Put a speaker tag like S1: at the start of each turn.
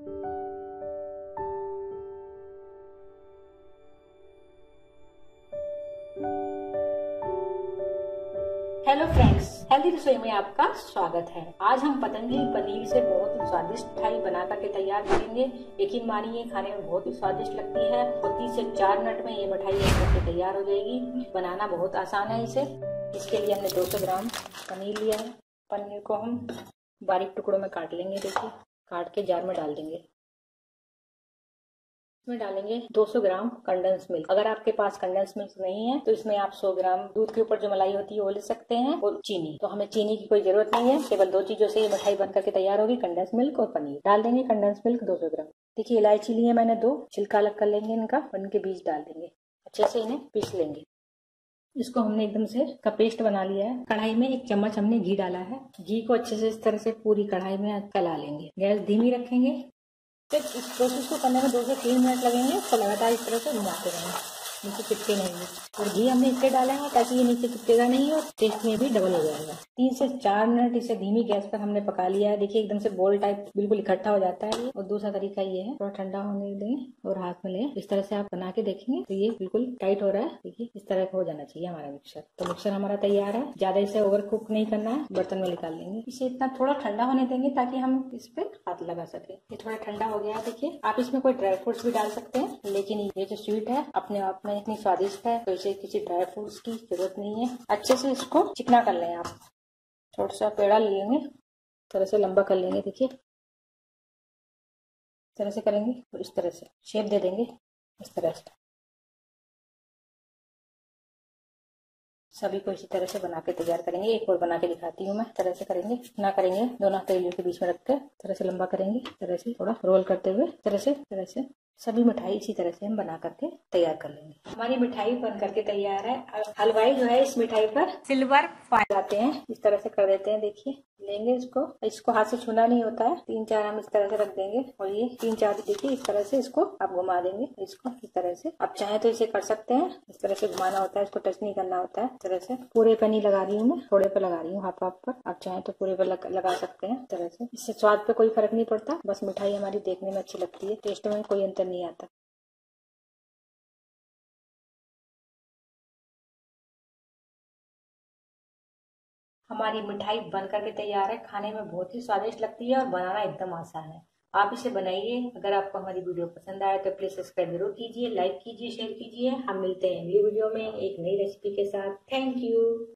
S1: Hello friends healthy रसोई में आपका स्वागत है। आज हम पतंजलि पनीर से बहुत ही स्वादिष्ट मिठाई बना करके तैयार करेंगे। यकीन मानिए, खाने में बहुत ही स्वादिष्ट लगती है। और तीस से चार मिनट में ये मिठाई करके तैयार हो जाएगी। बनाना बहुत आसान है इसे। इसके लिए हमने 200 ग्राम पनीर लिया है। पनीर को हम बारीक टुकड़ों में काट लेंगे, देखिए। काट के जार में डाल देंगे। इसमें डालेंगे 200 ग्राम कंडेंस मिल्क अगर आपके पास कंडेंस मिल्क नहीं है तो इसमें आप 100 ग्राम दूध के ऊपर जो मलाई होती है, वो ले सकते हैं, और चीनी। तो हमें चीनी की कोई ज़रूरत नहीं है, केवल दो चीज़ों से ये मिठाई बन करके तैयार होगी कंडेंस मिल्क और पनीर। डाल देंगे कंडेंस मिल्क दो सौ ग्राम। देखिए, इलायची ली है मैंने दो, छिलका अलग कर लेंगे इनका इनके बीज डाल देंगे। अच्छे से इन्हें पीस लेंगे। इसको हमने एकदम से का पेस्ट बना लिया है। कढ़ाई में एक चम्मच हमने घी डाला है। घी को अच्छे से इस तरह से पूरी कढ़ाई में कला लेंगे। गैस धीमी रखेंगे। फिर इस प्रोसेस को करने में दो से तीन मिनट लगेंगे। तो लगातार इस तरह से घुमाते रहेंगे। नीचे चिपके नहीं और घी हमने इसलिए डाला है ताकि ये नीचे चिपकेगा नहीं और टेस्ट में भी डबल हो जाएगा। तीन से चार मिनट इसे धीमी गैस पर हमने पका लिया है। देखिए, एकदम से बोल टाइप बिल्कुल इकट्ठा हो जाता है और दूसरा तरीका ये है, थोड़ा ठंडा होने दें और हाथ में ले। इस तरह से आप बना के देखेंगे तो ये बिल्कुल टाइट हो रहा है। देखिए, इस तरह का हो जाना चाहिए हमारा मिक्सर तो मिक्सर हमारा तैयार है। ज़्यादा इसे ओवर कुक नहीं करना है। बर्तन में निकाल लेंगे। इसे इतना थोड़ा ठंडा होने देंगे ताकि हम इस पे हाथ लगा सके। ये थोड़ा ठंडा हो गया है, देखिए। आप इसमें कोई ड्राई फ्रूट्स भी डाल सकते हैं, लेकिन ये जो स्वीट है, अपने आप में इतनी स्वादिष्ट है तो इसे किसी ड्राई फ्रूट्स की ज़रूरत नहीं है। अच्छे से इसको चिकना कर लें आप। थोड़ा सा पेड़ा ले लेंगे। तरह से लंबा कर लेंगे, देखिए। इस तरह से करेंगे, और इस तरह से। शेप दे देंगे, इस तरह से। सभी को इसी तरह से बना के तैयार करेंगे। एक और बना के दिखाती हूँ मैं। तरह से करेंगे ना करेंगे। दोनों हथेलियों के बीच में रख कर तरह से लंबा करेंगे। तरह से थोड़ा रोल करते हुए तरह से तरह से। सभी मिठाई इसी तरह से हम बना करके तैयार कर लेंगे। हमारी मिठाई बन करके तैयार है। हलवाई जो है इस मिठाई पर सिल्वर जाते हैं। इस तरह से कर देते हैं देखिए। लेंगे इसको। इसको हाथ से छूना नहीं होता है। तीन चार हम इस तरह से रख देंगे। और ये तीन चार देखिए इस तरह से इसको आप घुमा देंगे। इसको इस तरह से। आप चाहे तो इसे कर सकते हैं। इस तरह से घुमाना होता है इसको टच नहीं करना होता है। इस तरह से। पूरे पे नहीं लगा रही हूँ मैं। थोड़े पे लगा रही हूँ हाफ़ हाफ़ पर। आप चाहे तो पूरे पे लगा सकते हैं। इस तरह से। इससे स्वाद पे कोई फ़र्क नहीं पड़ता। बस मिठाई हमारी देखने में अच्छी लगती है। टेस्ट में कोई अंतर नहीं आता। हमारी मिठाई बन करके तैयार है, खाने में बहुत ही स्वादिष्ट लगती है और बनाना एकदम आसान है। आप इसे बनाइए, अगर आपको हमारी वीडियो पसंद आए तो प्लीज़ सब्सक्राइब ज़रूर कीजिए, लाइक कीजिए, शेयर कीजिए। हम मिलते हैं अगली वीडियो में एक नई रेसिपी के साथ। Thank you.